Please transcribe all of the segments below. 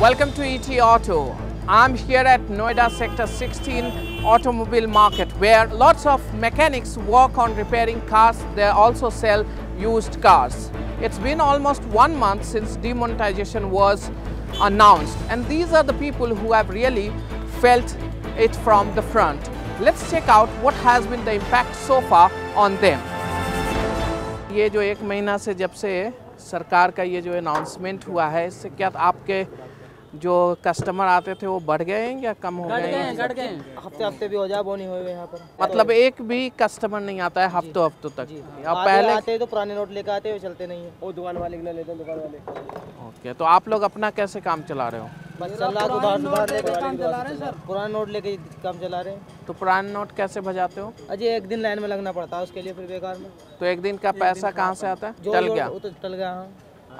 Welcome to ET Auto. I'm here at Noida Sector 16 Automobile Market where lots of mechanics work on repairing cars. They also sell used cars. It's been almost one month since demonetization was announced and these are the people who have really felt it from the front. Let's check out what has been the impact so far on them. ये जो एक महीना से जब से सरकार का ये जो अनाउंसमेंट हुआ है इससे क्या आपके जो कस्टमर आते थे वो बढ़ गए हैं या कम हो गए हैं? घट गए हफ़्ते हफ़्ते भी हो जाए वो नहीं हुए यहाँ पर। मतलब एक भी कस्टमर नहीं आता है हफ्तों हफ्तों तक। अब पहले आते तो पुराने नोट लेकर आते हुए चलते नहीं है। वो दुकान वाले के लेते हैं दुकान वाले। ओके तो आप लोग अपना कैसे काम चला रहे हो? बस चल रहा उधार उधार लेके काम चला रहे हैं सर। पुराने नोट लेके काम चला रहे हैं। तो पुराने नोट कैसे भजाते हो? अजय एक दिन लाइन में लगना पड़ता है उसके लिए फिर बेकार में। तो एक दिन का पैसा कहाँ से आता है? चल गया। वो तो टल गया हाँ।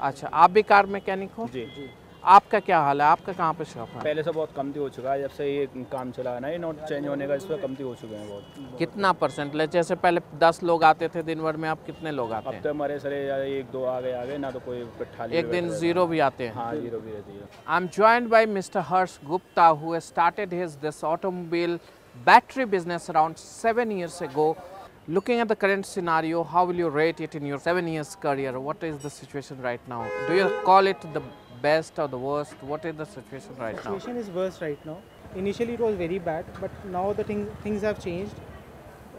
अच्छा आप भी कार मैकेनिक हो? जी। जी। आपका क्या हाल है? आपका कहाँ पे शौक है? पहले से बहुत कमती हो चुका है जब से ये काम चला है ना ये नोट चेंज होने का इसमें कमती हो चुके हैं बहुत। कितना परसेंट ले जैसे पहले दस लोग आते थे दिन भर में आप कितने लोग आते हैं? तो हमारे सर एक दो आ गए ना तो कोई एक दिन ज़ीरो भी आते हैं। हाँ ज़ीरो भी रहती है। I am joint by mister Harsh Gupta who started his this automobile battery business around seven years से go looking at the current scenario how will you rate it in your 7 years career? What is the situation right now? Do you call it the best or the worst? What is the situation right now? situation is worse right now. Initially, it was very bad, but now the thing, things have changed.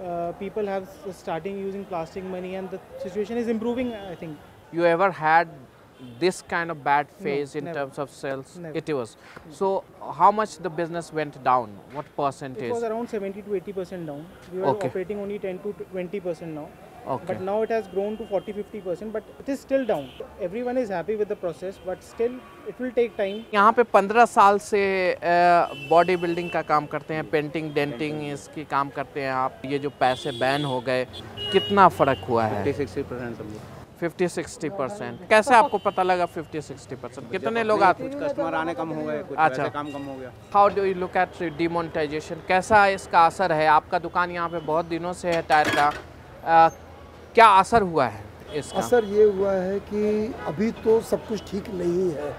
Uh, people have starting using plastic money, and the situation is improving. I think. You ever had this kind of bad phase in never. terms of sales? Never. It was. So, how much the business went down? What percentage? It was around 70 to 80 percent down. We were Okay. operating only 10 to 20 percent now. Okay. But now it has grown to 40 50 percent, but it is still down. Everyone is happy with the process, but still it will take time. यहाँ पे 15 साल से body building का काम करते हैं painting denting इसकी काम करते हैं आप। ये जो पैसे बैन हो गए कितना फ़र्क हुआ है? सिक्सटी परसेंट समझो। 50 60 परसेंट कैसे आपको पता लगा 50 60 परसेंट कितने लोग आते हैं? कस्टमर आने कम हो गए कुछ अच्छा। काम कम हो गया। How do you look at demonetisation कैसा इसका असर है? आपका दुकान यहाँ पे बहुत दिनों से है टायर का। क्या असर हुआ है इसका असर ये हुआ है कि अभी तो सब कुछ ठीक नहीं है।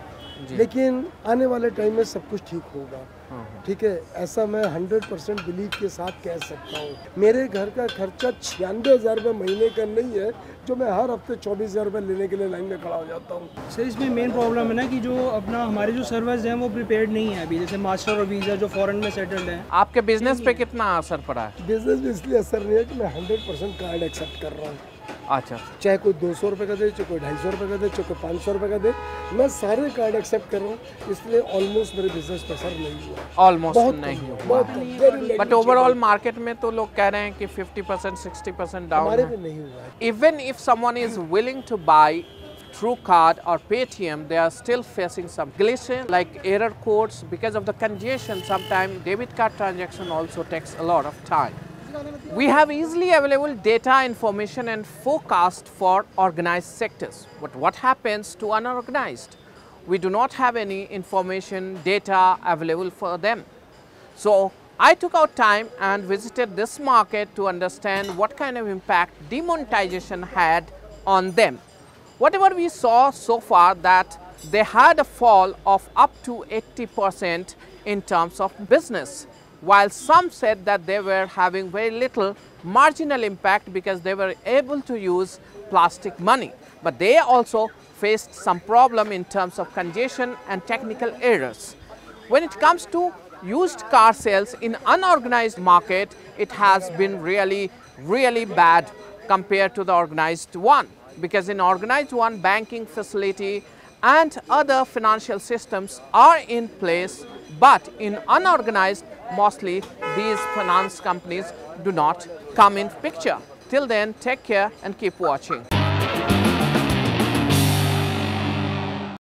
लेकिन आने वाले टाइम में सब कुछ ठीक होगा। हाँ, ठीक है? ऐसा मैं हंड्रेड परसेंट बिलीव के साथ कह सकता हूँ। मेरे घर का खर्चा छियानवे हज़ार रुपये महीने का नहीं है जो मैं हर हफ़्ते चौबीस हज़ार रुपये लेने के लिए लाइन में खड़ा हो जाता हूँ। सर इसमें मेन प्रॉब्लम है ना कि जो अपना हमारे जो सर्वर्स हैं वो प्रिपेयर्ड नहीं है अभी। जैसे मास्टर और वीज़ा जो फॉरेन में सेटल्ड हैं। आपके बिज़नेस पे कितना असर पड़ा है? बिज़नेस में इसलिए असर नहीं है कि मैं हंड्रेड परसेंट कार्ड एक्सेप्ट कर रहा हूँ। अच्छा चाहे कोई दो सौ रुपये का दे चाहे कोई ढाई सौ रुपये का दे चाहे कोई पाँच सौ रुपये का दे मैं सारे कार्ड एक्सेप्ट कर रहा हूँ इसलिए ऑलमोस्ट मेरे बिज़नेस पर असर नहीं हुआ ऑलमोस्ट बहुत नहीं हुआ बट। ओवरऑल मार्केट में तो लोग कह रहे हैं कि 50 परसेंट सिक्सटी परसेंट डाउन हमारे है भी नहीं हुआ है even if someone is willing to buy through card or Paytm, they are still facing some glitches like error codes because of the congestion. Sometimes debit card transaction also takes a lot of time. We have easily available data information and forecast for organized sectors. But what happens to unorganized? We do not have any information, data available for them. So I took out time and visited this market to understand what kind of impact demonetization had on them. Whatever we saw so far that they had a fall of up to 80% in terms of business, while some said that they were having very little marginal impact because they were able to use plastic money. But they also faced some problem in terms of congestion and technical errors. When it comes to used car sales in unorganized market, it has been really, really bad compared to the organized one. Because in organized one, banking facility and other financial systems are in place, but in unorganized, mostly these finance companies do not come in picture. Till then, take care and keep watching.